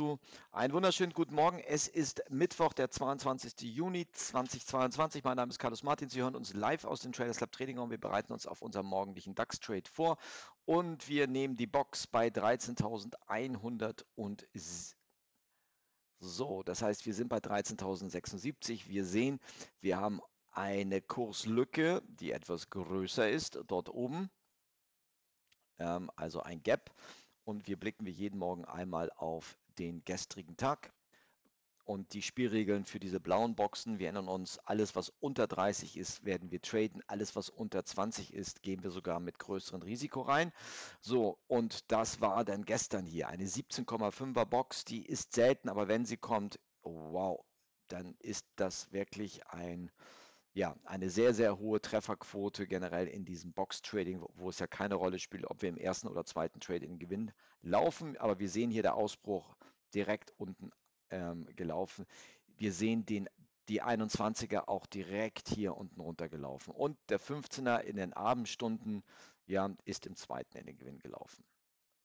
zu. Einen wunderschönen guten Morgen. Es ist Mittwoch, der 22. Juni 2022. Mein Name ist Carlos Martin. Sie hören uns live aus dem Traders Lab Trading Raum. Wir bereiten uns auf unseren morgendlichen DAX-Trade vor und wir nehmen die Box bei 13.100 und so. Das heißt, wir sind bei 13.076. Wir sehen, wir haben eine Kurslücke, die etwas größer ist, dort oben. Ähm, also ein Gap und wir blicken wie jeden Morgen einmal auf den gestrigen Tag. Und die Spielregeln für diese blauen Boxen, wir erinnern uns, alles was unter 30 ist, werden wir traden. Alles was unter 20 ist, gehen wir sogar mit größerem Risiko rein. So, und das war dann gestern hier eine 17,5er Box. Die ist selten, aber wenn sie kommt, wow, dann ist das wirklich ein, ja, eine sehr, sehr hohe Trefferquote generell in diesem Box-Trading, wo es ja keine Rolle spielt, ob wir im ersten oder zweiten Trade in Gewinn laufen. Aber wir sehen hier der Ausbruch direkt unten ähm, gelaufen. Wir sehen den, die 21er auch direkt hier unten runtergelaufen. Und der 15er in den Abendstunden ja, ist im zweiten in den Gewinn gelaufen.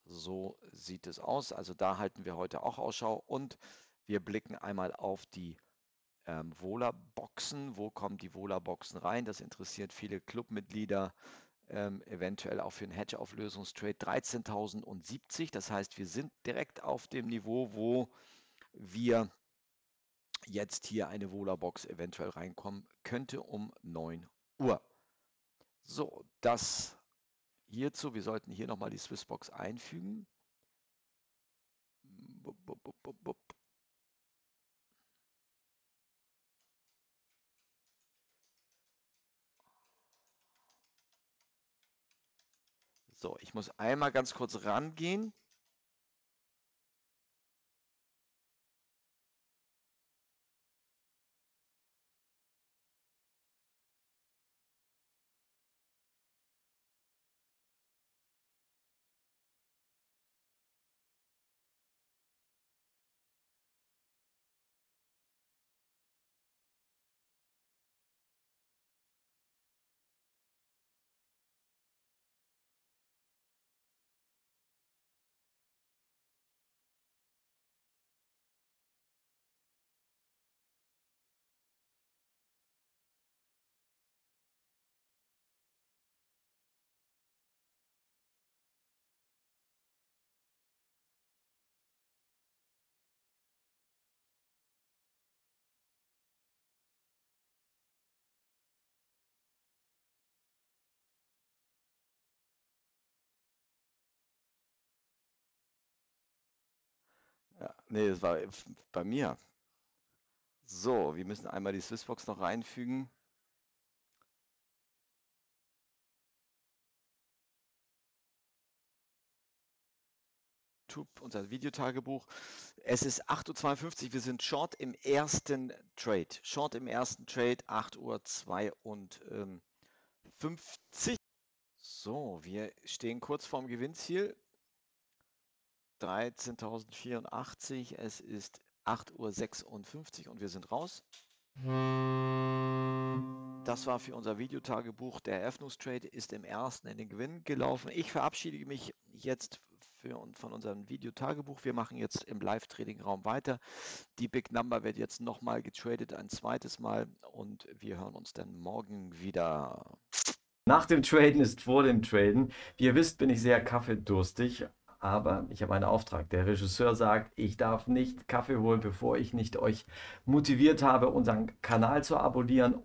So sieht es aus. Also da halten wir heute auch Ausschau und wir blicken einmal auf die ähm, Vola-Boxen. Wo kommen die Vola-Boxen rein? Das interessiert viele Clubmitglieder ähm, eventuell auch für einen Hedge-Auflösungstrade 13.070. Das heißt, wir sind direkt auf dem Niveau, wo wir jetzt hier eine Vola-Box eventuell reinkommen könnte um 9 Uhr. So, das hierzu. Wir sollten hier nochmal die Swissbox einfügen. Bup, bup, bup, So, ich muss einmal ganz kurz rangehen. Ja, nee, das war bei mir. So, wir müssen einmal die Swissbox noch reinfügen. unser Videotagebuch. Es ist 8.52 Uhr, wir sind short im ersten Trade. Short im ersten Trade, 8.52 Uhr. So, wir stehen kurz vorm Gewinnziel. 13.084. Es ist 8.56 Uhr und wir sind raus. Das war für unser Videotagebuch. Der Eröffnungstrade ist im ersten in den Gewinn gelaufen. Ich verabschiede mich jetzt für, von unserem Videotagebuch. Wir machen jetzt im Live-Trading-Raum weiter. Die Big Number wird jetzt nochmal getradet, ein zweites Mal und wir hören uns dann morgen wieder. Nach dem Traden ist vor dem Traden. Wie ihr wisst, bin ich sehr kaffeedurstig aber ich habe einen Auftrag. Der Regisseur sagt, ich darf nicht Kaffee holen, bevor ich nicht euch motiviert habe, unseren Kanal zu abonnieren.